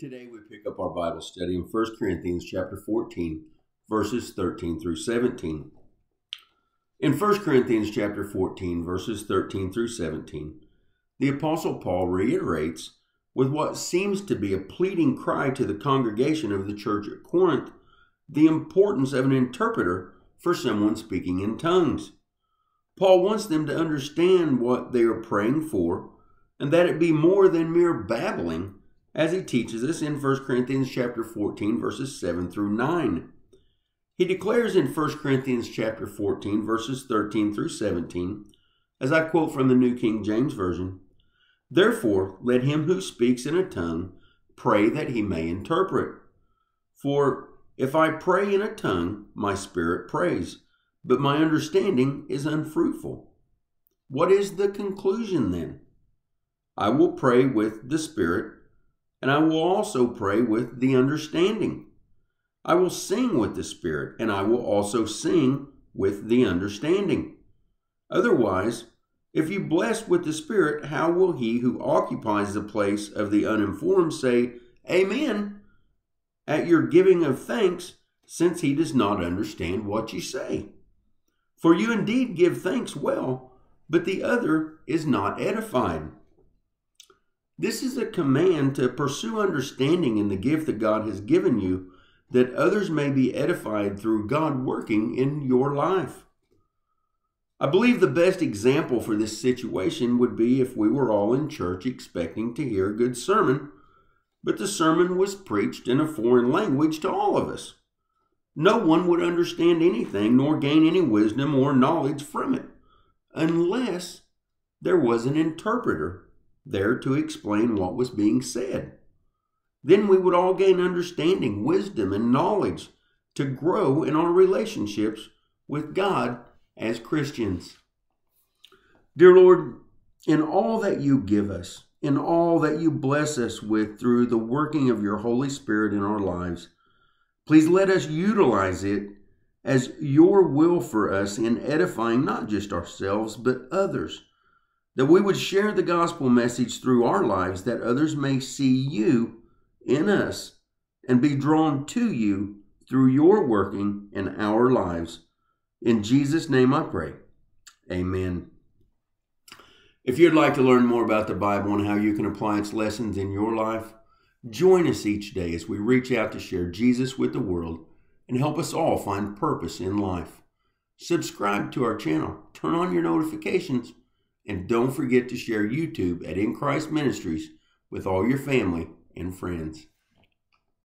Today we pick up our Bible study in 1 Corinthians chapter 14, verses 13 through 17. In 1 Corinthians chapter 14, verses 13 through 17, the apostle Paul reiterates with what seems to be a pleading cry to the congregation of the church at Corinth the importance of an interpreter for someone speaking in tongues. Paul wants them to understand what they are praying for and that it be more than mere babbling as he teaches us in 1 Corinthians chapter 14 verses 7 through 9. He declares in 1 Corinthians chapter 14 verses 13 through 17, as I quote from the New King James Version, Therefore let him who speaks in a tongue pray that he may interpret. For if I pray in a tongue, my spirit prays, but my understanding is unfruitful. What is the conclusion then? I will pray with the spirit and I will also pray with the understanding. I will sing with the Spirit, and I will also sing with the understanding. Otherwise, if you bless with the Spirit, how will he who occupies the place of the uninformed say, Amen, at your giving of thanks, since he does not understand what you say? For you indeed give thanks well, but the other is not edified. This is a command to pursue understanding in the gift that God has given you, that others may be edified through God working in your life. I believe the best example for this situation would be if we were all in church expecting to hear a good sermon, but the sermon was preached in a foreign language to all of us. No one would understand anything nor gain any wisdom or knowledge from it, unless there was an interpreter there to explain what was being said. Then we would all gain understanding, wisdom, and knowledge to grow in our relationships with God as Christians. Dear Lord, in all that you give us, in all that you bless us with through the working of your Holy Spirit in our lives, please let us utilize it as your will for us in edifying not just ourselves, but others that we would share the gospel message through our lives that others may see you in us and be drawn to you through your working in our lives. In Jesus' name I pray. Amen. If you'd like to learn more about the Bible and how you can apply its lessons in your life, join us each day as we reach out to share Jesus with the world and help us all find purpose in life. Subscribe to our channel, turn on your notifications, and don't forget to share YouTube at In Christ Ministries with all your family and friends.